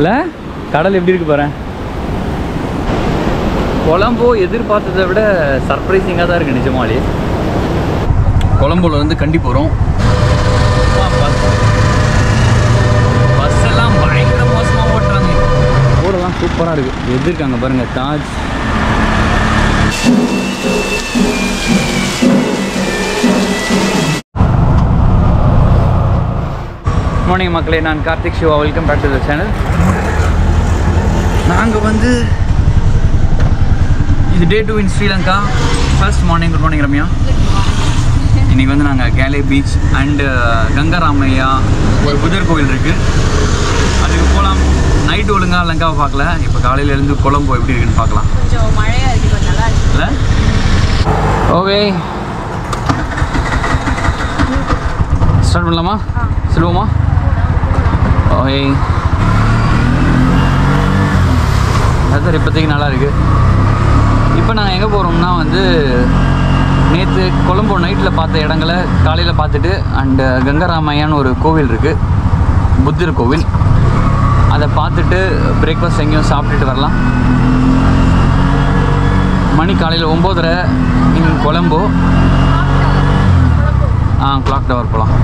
இல்லை? கடல் எப்படி இருக்கு பாரு. கொழம்போ எதிர்பார்த்ததை விட சர்ப்ரைசிங்காக தான் இருக்குது நிஜமாலே கொழம்புல வந்து கண்டி போகிறோம் பஸ் எல்லாம் பயங்கர மோசமாக ஓட்டுறாங்க. ரோடெல்லாம் சூப்பராக இருக்குது எதிர்க்காங்க பாருங்க தாஜ். மார்னிங் மக்களே நான் Karthik Siva. Welcome back to the channel நாங்கள் வந்து இது day two in Sri Lanka. First morning good morning Ramya. இன்றைக்கி வந்து நாங்கள் கேலே பீச் அண்டு கங்கராமையா ஒரு புதர் கோவில் இருக்குது அதுக்கு போகலாம் நைட்டு ஒழுங்காக லங்காவை பார்க்கல. இப்போ காலையில எழுந்து குழம்பு எப்படி இருக்குன்னு பார்க்கலாம். இல்லை? ஓகே ஸ்டார்ட் பண்ணலாமா? சொல்லுவோமா? ஓகே. வெதர் இப்போதைக்கு நல்லா இருக்குது இப்போ நாங்கள் எங்கே போகிறோம்னா வந்து நேற்று கொழம்போ நைட்டில் பார்த்த இடங்களை காலையில் பார்த்துட்டு அண்டு கங்கராமையான்னு ஒரு கோவில் இருக்குது புத்தர் கோவில். அதை பார்த்துட்டு பிரேக்ஃபாஸ்ட் எங்கேயும் சாப்பிட்டுட்டு வரலாம். மணி காலையில் ஒம்போதரை இன் கொலம்போ ஆ கிளாக் டவர் போகலாம்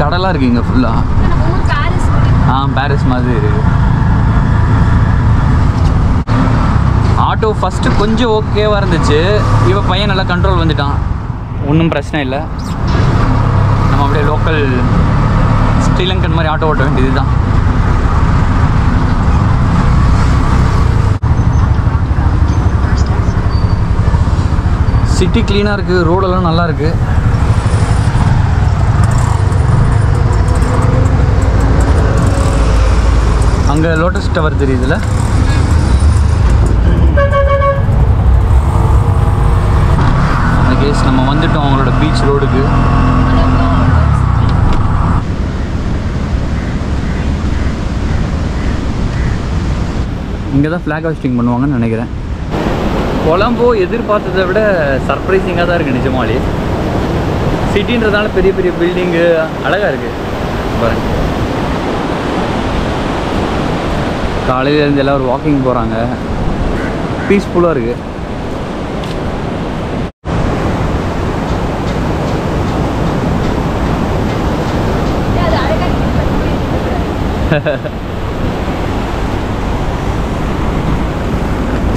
கடலாக இருக்குது இங்கே ஃபுல்லாக ஆ பாரிஸ் மாதிரி இருக்குது ஆட்டோ ஃபஸ்ட்டு கொஞ்சம் ஓகேவாக இருந்துச்சு. இப்போ பையன் நல்லா கண்ட்ரோல் வந்துட்டான். ஒன்றும் பிரச்சனை இல்லை. நம்ம அப்படியே லோக்கல் ஸ்ரீலங்கன் மாதிரி ஆட்டோ ஓட்ட வேண்டியது தான் சிட்டி க்ளீனாக இருக்குது ரோடெல்லாம் நல்லா இருக்குது அங்கே லோட்டஸ் டவர் தெரியுதுல்ல கேஸ் நம்ம வந்துட்டோம் அவங்களோட பீச் ரோடுக்கு இங்கே தான் ஃப்ளாக் ஹாஸ்டிங் பண்ணுவாங்கன்னு நினைக்கிறேன். கொலம்போ எதிர்பார்த்ததை விட சர்ப்ரைசிங்காக தான் இருக்குது நிஜமாலே சிட்டின்றதுனால பெரிய பெரிய பில்டிங்கு அழகாக இருக்குது பாருங்கள் காலையில இருந்து எல்லோரும் வாக்கிங் போகிறாங்க பீஸ்ஃபுல்லாக இருக்குது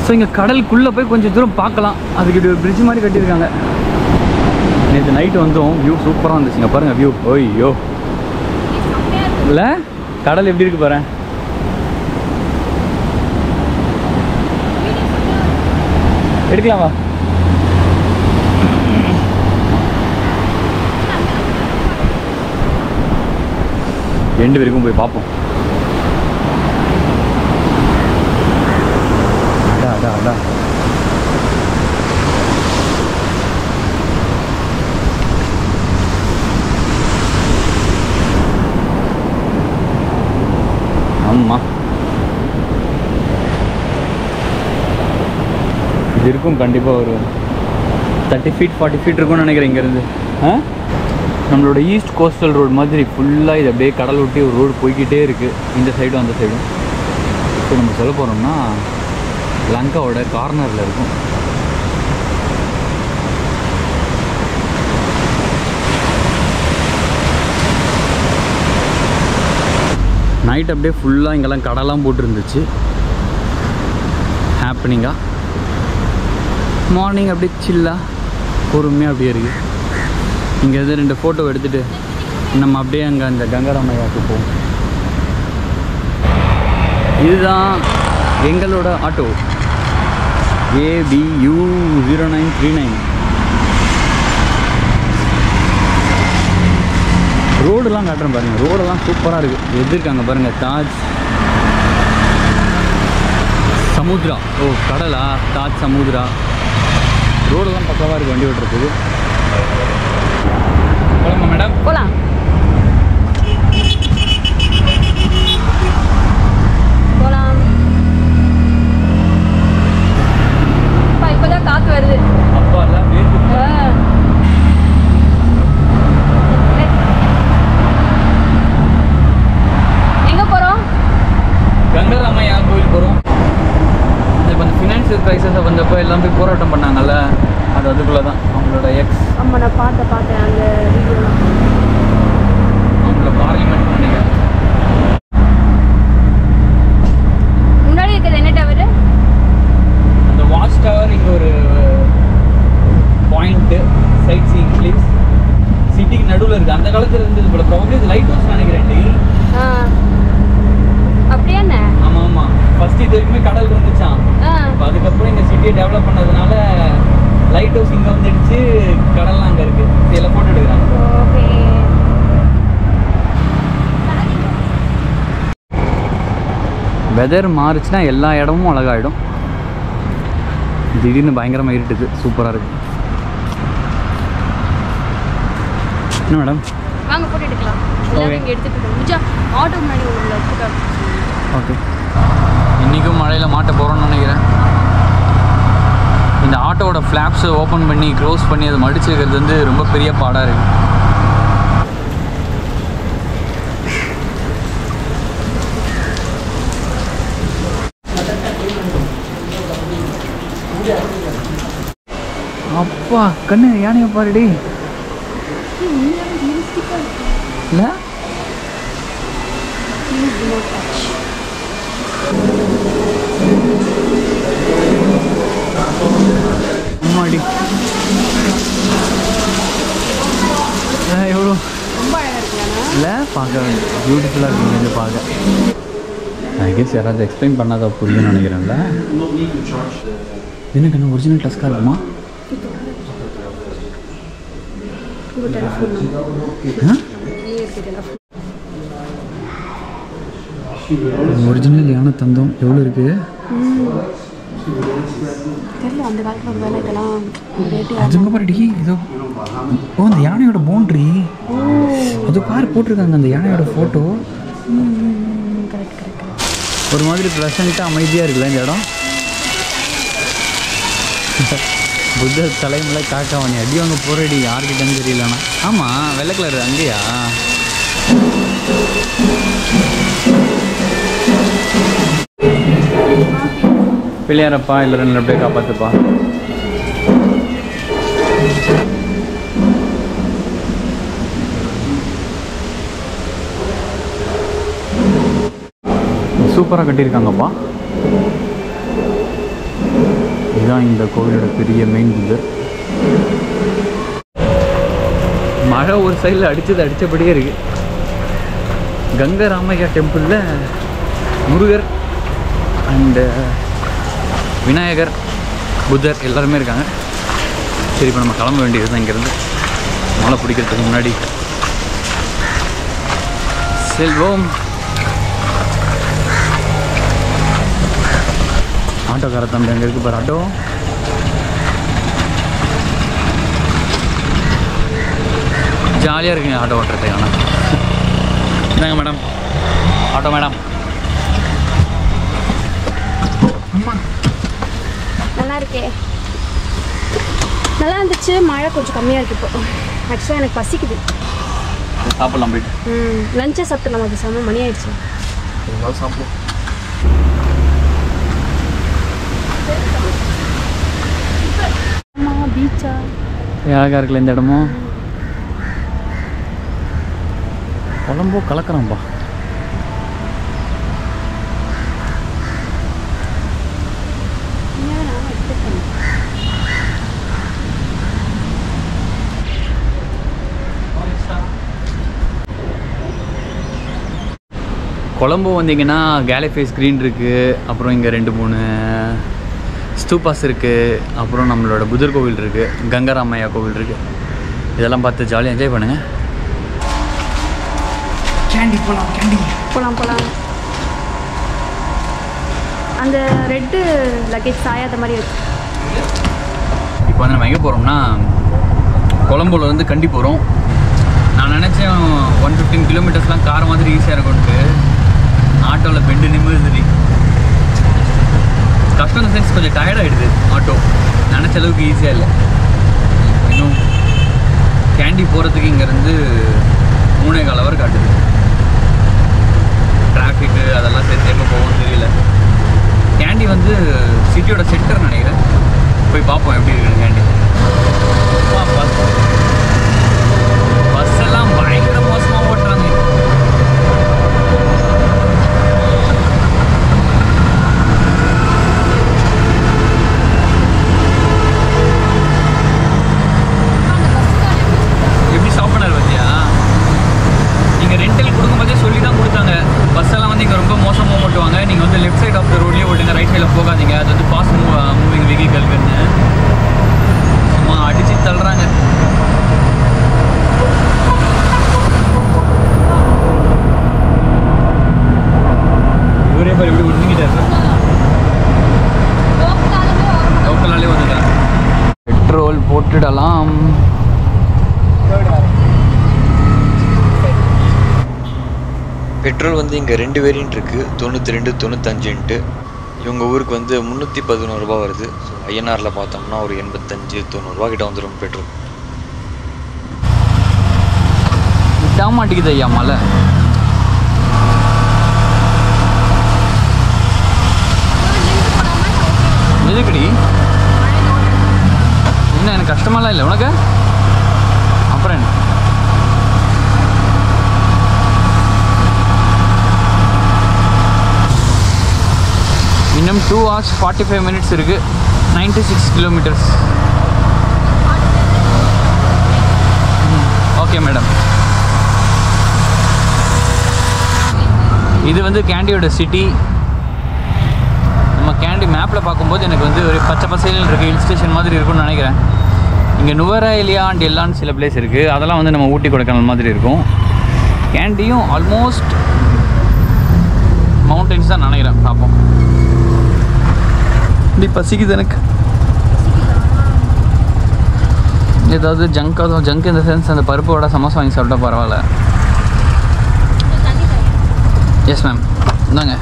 ஸோ இங்கே கடலுக்குள்ளே போய் கொஞ்சம் தூரம் பார்க்கலாம். அதுக்கு இப்படி ஒரு பிரிட்ஜ் மாதிரி கட்டியிருக்காங்க. நேற்று நைட்டு வந்தோம். வியூ சூப்பராக இருந்துச்சுங்க. பாருங்கள் வியூ ஓய்யோ இல்லை? கடல் எப்படி இருக்கு பாரு. எடுக்கலாமா? ரெண்டு பேருக்கும் போய் பார்ப்போம் அடா அடா அடா. ஆமாம் இது இருக்கும் கண்டிப்பாக ஒரு தேர்ட்டி ஃபீட் ஃபார்ட்டி ஃபீட் இருக்கும்னு நினைக்கிறேன் இங்கேருந்து. ஆ? நம்மளோட ஈஸ்ட் கோஸ்டல் ரோடு மாதிரி ஃபுல்லாக இது அப்படியே கடல் ஒட்டி ஒரு ரோடு போய்கிட்டே இருக்குது இந்த சைடும் அந்த சைடும் இப்போ நம்ம சொல்ல போகிறோம்னா லங்காவோட கார்னரில் இருக்கும். நைட் அப்படியே ஃபுல்லாக இங்கெல்லாம் கடைலாம் போட்டுருந்துச்சு. ஹாப்பனிங்காக மார்னிங் அப்படியே சில்லாக பொறுமையாக அப்படியே இருக்குது இங்கே இருந்து ரெண்டு ஃபோட்டோ எடுத்துகிட்டு நம்ம அப்படியே அங்கே அந்த கங்கராமையாவுக்கு போவோம். இதுதான் எங்களோட auto ABU zero nine three nine ரோடெல்லாம் காட்டுறேன் பாருங்கள் ரோடெல்லாம் சூப்பராக இருக்குது எதிர்க்காங்க பாருங்கள் தாஜ் சமுத்ரா. ஓ கடலா? தாஜ் சமுத்ரா. ரோடெல்லாம் பக்கவாக இருக்குது வண்டி ஓட்டுறதுக்கு. போலாமா மேடம்? போலாம். போலாம். அப்பா, இப்பதான் காத்து வருது. அப்பா எல்லாம் வேர்த்து ஆ. எங்க போறோம் எல்லாம் போய் போராட்டம் பண்ணாங்கல்ல அது அதுக்குள்ளே தான் அவங்களோட எக்ஸ் ஆமாம் நான் பார்த்தேன் பார்த்தேன் அந்த வீடியோலாம் அவங்களோட பார்லிமெண்ட் நினைக்கிறேன் முன்னாடி இருக்கிறது என்ன டவர் அந்த வாட்ச் டவர் இங்கே ஒரு பாயிண்ட்டு சைட் சீயிங் பிளேஸ் சிட்டிக்கு நடுவில் இருக்குது அந்த காலத்தில் இருந்தது போல. ப்ராப்ளம் இது லைட் ஹவுஸ் நினைக்கிறேன் அப்படியே என்ன? ஆமாம் ஆமாம் ஃபர்ஸ்ட் இது வரைக்குமே கடல் வந்துச்சான் அதுக்கப்புறம் இந்த சிட்டியை டெவலப் பண்ணதுனால லைட் ஹவுஸ் இங்கே வந்துடுச்சு. கடல்லாம் அங்கே இருக்குது இதெல்லாம் ஃபோட்டோ எடுக்கிறாங்க. வெதர் மாறுச்சுன்னா எல்லா இடமும் அழகாயிடும். திடீர்னு பயங்கரமாக இருட்டுது. சூப்பராக இருக்கு. என்ன மேடம் வாங்க போட்டு எடுக்கலாம். இருக்கோம் முஜா ஆட்டோ முன்னாடி ஓகே இன்றைக்கும் மழையில் மாட்ட போகிறோம்னு நினைக்கிறேன். இந்த ஆட்டோவோட ஃப்ளாப்ஸை ஓப்பன் பண்ணி க்ளோஸ் பண்ணி அதை மடிச்சு வைக்கிறது வந்து ரொம்ப பெரிய பாடாக இருக்குது அப்பா கண்ணு யானையை பாருடி. இல்லை அம்மாடி எவ்வளோ இல்லை பார்க்க பியூட்டிஃபுல்லாக இருக்குங்க இங்கே பார்க்க ஐ கெஸ் யாராவது எக்ஸ்பிளைன் பண்ணாத புரியும்னு நினைக்கிறேன்ல. என்ன கண்ணு ஒரிஜினல் டஸ்காக இருக்குமா ஆ? ஒரிஜினல் யானை தந்தம் எவ்வளோ இருக்குது தெரியல அந்த காலத்தில் ஒரு வேலை இதெல்லாம் ரேட்டு அதுங்க பாருடி இதோ. ஓ அந்த யானையோட பவுண்ட்ரி அது பாரு போட்டிருக்காங்க அந்த யானையோட ஃபோட்டோ ஒரு மாதிரி ப்ளசண்ட்டாக அமைதியாக இருக்குல்ல இந்த இடம்? புத்த தலைமுறை காக்கா நீ அடி வாங்க போறடி யார்கிட்டன்னு தெரியலண்ணா. ஆமாம் வெள்ளை கலர் அங்கேயா? பிள்ளையாரப்பா இல்லை ரெண்டு அப்படியே காப்பாற்றுப்பா சூப்பராக கட்டியிருக்காங்கப்பா. இதுதான் இந்த கோவிலோட பெரிய மெயின் புத்தர் மழை ஒரு சைடில் அடித்தது அடித்தபடியே இருக்குது கங்கை ராமையா டெம்பிளில் முருகர் அண்டு uh, விநாயகர் புத்தர் எல்லாருமே இருக்காங்க. சரி இப்போ நம்ம கிளம்ப வேண்டியது தான் இங்கேருந்து. மழை பிடிக்கிறதுக்கு முன்னாடி. செல்வோம். ஆட்டோக்கார தம்பி அங்கே இருக்கு பாரு ஆட்டோ. ஜாலியாக இருக்குங்க ஆட்டோ ஓட்டுறது ஆனால் இந்தாங்க மேடம் ஆட்டோ மேடம் நல்லா இருக்கே நல்லா இருந்துச்சு மழை கொஞ்சம் கம்மியாக இருக்கு இப்போ. ஆக்சுவலாக எனக்கு பசிக்குது. சாப்பிட்லாம் போயிட்டு. ம் லஞ்சை சாப்பிட்டு நமக்கு செம்ம மணி ஆயிடுச்சு. சாப்பிடுவோம். பீச்சா அழகாக இருக்குல்ல இந்த இடமும் குழம்போ கலக்கிறோம்ப்பா கொழம்பு வந்தீங்கன்னா கேலிஃபேஸ் க்ரீன் இருக்குது அப்புறம் இங்கே ரெண்டு மூணு ஸ்டூபாஸ் இருக்குது அப்புறம் நம்மளோட புதர் கோவில் இருக்குது கங்கராமையா கோவில் இருக்குது இதெல்லாம் பார்த்து ஜாலியாக என்ஜாய் பண்ணுங்கள் கேண்டி போகலாம் கேண்டி போகலாம் போகலாம் அந்த ரெட்டு லக்கேஜ் சாயாத மாதிரி இருக்கு. இப்போ வந்து நம்ம எங்கே போகிறோம்னா கொழம்புல வந்து கண்டி போகிறோம் நான் நினச்சேன் ஒன் ஃபிஃப்டீன் கிலோமீட்டர்ஸ்லாம் கார் மாதிரி ஈஸியாக இருக்கும்ட்டு ஆட்டோவில் பெண்டு நிமிருதுடி கஸ்டமர் சைஸ் கொஞ்சம் டயர்ட் ஆகிடுது ஆட்டோ நினச்ச அளவுக்கு ஈஸியாக இல்லை. இன்னும் கேண்டி போகிறதுக்கு இங்கேருந்து மூணே கால் ஹவர் காட்டுது. டிராஃபிக்கு அதெல்லாம் சேர்த்து எப்போ போகும்னு தெரியல. கேண்டி வந்து சிட்டியோட சென்டர் நினைக்கிறேன். போய் பார்ப்போம் எப்படி இருக்குன்னு கேண்டி பார்ப்போம் எல்லாம் பயங்கர மோசமாக ஓட்டுறாங்க எப்படி ஸ்டாப் பண்ணார் பார்த்தியா நீங்கள் ரெண்டல் கொடுக்கும்போதே சொல்லி தான் கொடுத்தாங்க பஸ் எல்லாம் வந்து இங்கே ரொம்ப மோசமாக ஓட்டுவாங்க நீங்கள் வந்து லெஃப்ட் சைட் ஆஃப் த ரோட்லேயே ஓட்டுங்க ரைட் சைடில் போகாதீங்க அது வந்து ஃபாஸ்ட் மூவ் மூவிங் வெஹிக்கல்னு சும்மா அடித்து தள்ளுறாங்க இவரே பாரு இப்படி ஒதுங்கிட்டாரு லோக்கலாலே வந்துட்டாங்க பெட்ரோல் போட்டுடலாம். பெட்ரோல் வந்து இங்கே ரெண்டு வேரியன்ட் இருக்குது தொண்ணூற்றி ரெண்டு தொண்ணூத்தஞ்சுன்ட்டு இவங்க ஊருக்கு வந்து முந்நூற்றி பதினோரு ரூபா வருது. ஸோ ஐஎன்ஆரில் பார்த்தோம்னா ஒரு எண்பத்தஞ்சு தொண்ணூறுரூவா கிட்ட வந்துடும் பெட்ரோல். விட்டா மாட்டேங்குது ஐயா மலை எதுக்குடி? கஷ்டமெல்லாம் இல்லை. உனக்கு? அப்புறம் என்ன? இன்னும் two hours forty five minutes இருக்குது ninety six kilometres okay madam இது வந்து கேண்டியோட சிட்டி நம்ம கேண்டி மேப்பில் பார்க்கும்போது எனக்கு வந்து ஒரு பச்சை பசையில் இருக்க ஹில் ஸ்டேஷன் மாதிரி இருக்கும்னு நினைக்கிறேன். இங்கே நுவரேலியா அண்ட் எல்லான்னு சில பிளேஸ் இருக்குது அதெல்லாம் வந்து நம்ம ஊட்டி கொடைக்கானல் மாதிரி இருக்கும். கேண்டியும் ஆல்மோஸ்ட் மவுண்டன்ஸ் தான் நினைக்கிறேன் பார்ப்போம். இப்படி பசிக்குது எனக்கு. ஏதாவது ஜங்க் அதுவும் ஜங்க் இந்த சென்ஸ் அந்த பருப்போட சமோசா வாங்கி சாப்பிட்டா பரவாயில்ல. எஸ் மேம் இந்தாங்க.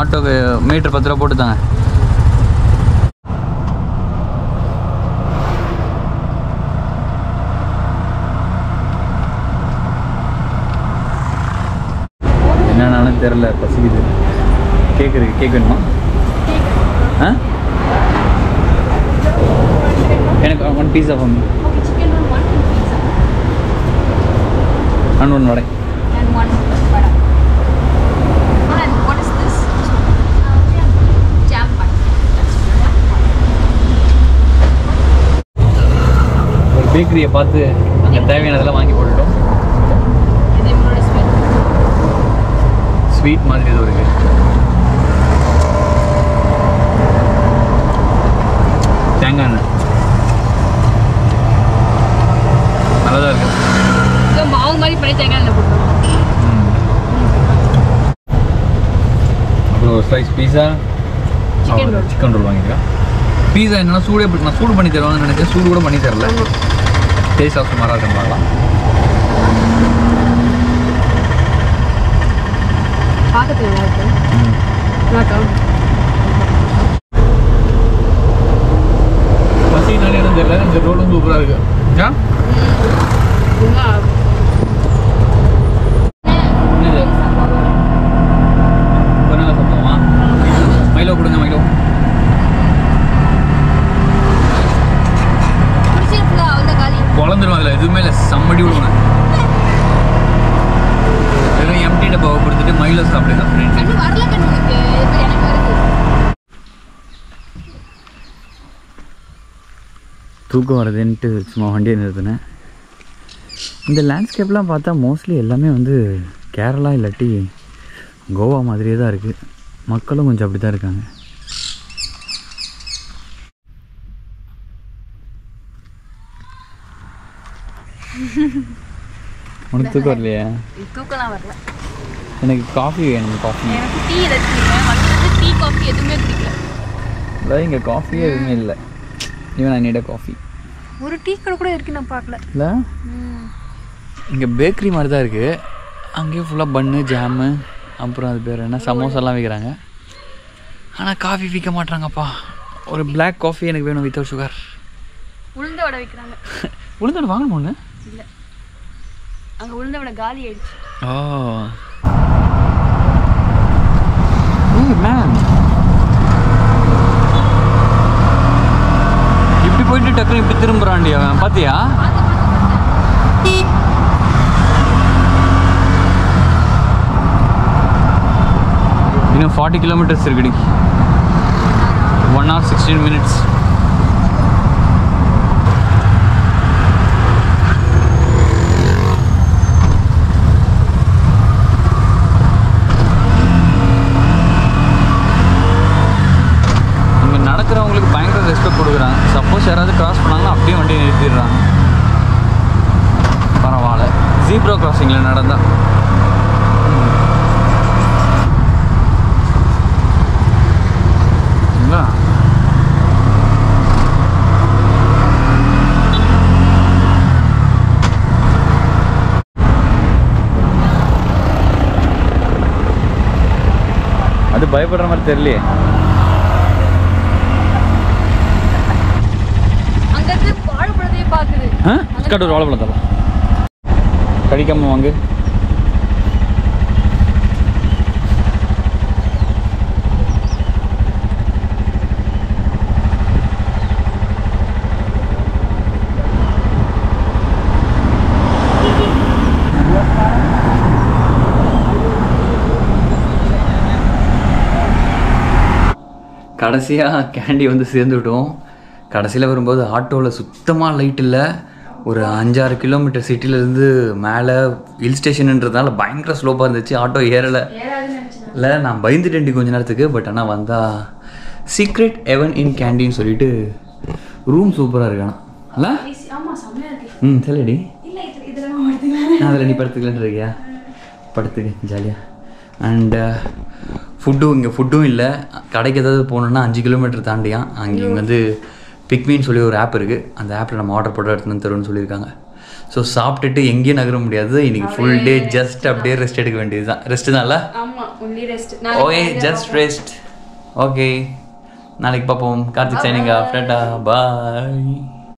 ஆட்டோக்கு மீட்டர் பத்து ரூபா போட்டு தாங்க என்னன்னு தெரில பசிக்குது. கேக் இருக்கு கேக் வேணுமா? ஆ? எனக்கு one pizza for me and one vada. ஒரு பேக்கரியை பார்த்து அங்கே தேவையானதெல்லாம் வாங்கி போட்டுட்டோம் ஸ்வீட் மாதிரி ஏதோ இருக்கு. தேங்காய் எண்ணெய். நல்லதாக இருக்கு. மாவு மாதிரி பண்ணி தேங்காய் எண்ணெய் போட்டுருவோம் அப்புறம் ஒரு ஸ்லைஸ் பீஸா. சிக்கன் ரோல் வாங்கிக்கிறேன் பீஸா என்னன்னா சூடே நான் சூடு பண்ணி தருவாங்கன்னு நினைச்சேன். சூடு கூட பண்ணி தரல. டேஸ்ட் ஆஃப் சுமாராக இருக்க மாதிரிலாம் பார்க்கறது நல்லா இருக்கு நல்லா பசினாலே எனக்கு தெரியல இந்த ரோடும் சூப்பராக இருக்கு ஆ என்னது பனானா சாப்பிட்டோமா மைலோ கொடுங்க மைலோ பிடிச்சிருக்குல்ல அவ்வளோ காலி குழந்துரும் அதில் எதுவுமே இல்லை செம்மடி விடுவேன் வெறும் எம்டி டப்பாவை கொடுத்துட்டு மைலோ சாப்பிடுங்க ஃப்ரெண்ட்ஸ் கண்ணு வரல கண்ணு உனக்கு இப்போ எனக்கு வருது தூக்கம் வருதுன்ட்டு சும்மா வண்டியை நிறுத்தினேன். இந்த லேண்ட்ஸ்கேப்லாம் பார்த்தா மோஸ்ட்லி எல்லாமே வந்து கேரளா இல்லாட்டி கோவா மாதிரியே தான் இருக்குது மக்களும் கொஞ்சம் அப்படி தான் இருக்காங்க. உனக்கு தூக்கம் வரலையா? தூக்கலாம் வரல. எனக்கு காஃபி வேணும் காஃபி எனக்கு டீ ஏதாச்சும் மற்றது டீ காஃபி எதுவுமே பிடிக்கல அதாவது இங்கே காஃபியே எதுவுமே இல்லை. Even I need a coffee ஒரு டீ கடை கூட இருக்கு நான் பார்க்கல. இல்லை? இங்கே பேக்கரி மாதிரி தான் இருக்குது அங்கேயும் ஃபுல்லாக பன்னு ஜாமு அப்புறம் அது பேர் என்ன? சமோசாலாம் விற்கிறாங்க ஆனால் காஃபி விற்க மாட்றாங்கப்பா. ஒரு பிளாக் காஃபி எனக்கு வேணும் வித்தவுட் சுகர் உளுந்த வடை வைக்கிறாங்க. உளுந்தோட வாங்கணும் ஒன்று இல்லை. அங்கே உளுந்த வடை காலி ஆயிடுச்சு. ஓ. ஏய் மேம் போயிட்டு டக்குன்னு இப்படி திரும்புகிறாண்டி அவன். பார்த்தியா இன்னும் ஃபார்ட்டி கிலோமீட்டர்ஸ் இருக்குடி. ஒன் ஹவர் சிக்ஸ்டீன் மினிட்ஸ் இங்கே நடக்கிறவங்களுக்கு பயங்கர ரெஸ்பெக்ட் கொடுக்குறாங்க சப்போஸ் யாராவது கிராஸ் பண்ணாங்கன்னா அப்படியே வண்டியை நிறுத்திடுறாங்க பரவாயில்ல ஜீப்ரோ கிராசிங்கில் நடந்தா. சரிங்களா? அது பயப்படுற மாதிரி தெரியலையே. அங்க இருந்து வாழைப்பழத்தையே பாக்குது ஆ? கடூர் வாழைப்பழம் கடிக்காம வாங்கு. கடைசியாக கேண்டி வந்து சேர்ந்துவிட்டோம் கடைசியில் வரும்போது ஆட்டோவில் சுத்தமாக லைட் இல்லை. ஒரு அஞ்சாறு கிலோமீட்டர் சிட்டிலேருந்து மேலே ஹில் ஸ்டேஷனுன்றதுனால பயங்கர ஸ்லோப்பாக இருந்துச்சு. ஆட்டோ ஏறலை. இல்லை நான் பயந்துட்டேன்டி கொஞ்ச நேரத்துக்கு பட் ஆனால் வந்தால் சீக்ரெட் எவன் இன் கேண்டீன் சொல்லிட்டு ரூம் சூப்பராக இருக்கானா. அல்ல ம் எடுத்துக்கலாம் நான் அதில் நீ படுத்துக்கலன்னு இருக்கியா? படுத்துக்க ஜாலியாக அண்டு ஃபுட்டும் இங்கே ஃபுட்டும் இல்லை. கடைக்கு ஏதாவது போகணுன்னா அஞ்சு கிலோமீட்டர் தாண்டியான். அங்கே இங்கே வந்து பிக்மின்னு சொல்லி ஒரு ஆப் இருக்குது அந்த ஆப்பில் நம்ம ஆர்டர் போட்டு எடுத்துன்னு வந்து தருவோம்னு சொல்லியிருக்காங்க. ஸோ சாப்பிட்டுட்டு எங்கேயும் நகர முடியாது. இன்னைக்கு ஃபுல் டே ஜஸ்ட் அப்படியே ரெஸ்ட் எடுக்க வேண்டியது தான் ரெஸ்ட் தான்ல ஓகே ஜஸ்ட் ரெஸ்ட் ஓகே நாளைக்கு பார்ப்போம். கார்த்திக் சைனிங்கா ஃப்ரெண்டா பாய்